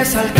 resaltar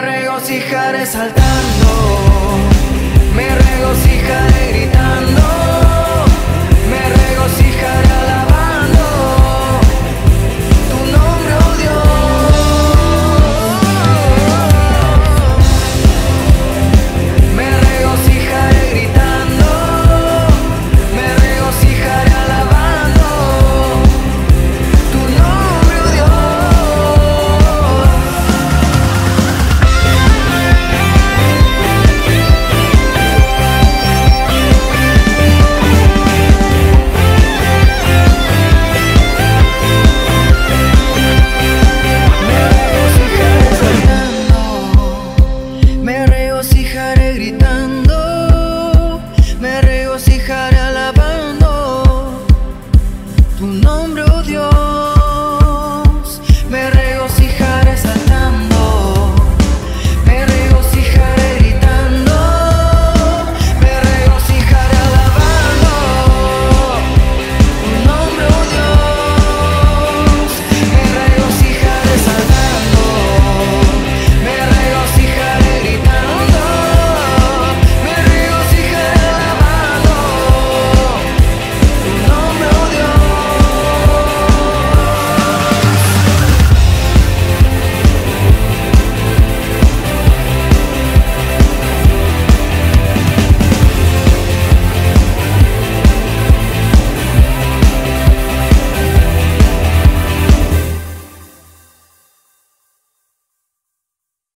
Me regocijaré saltando, me regocijaré gritando, me regocijaré.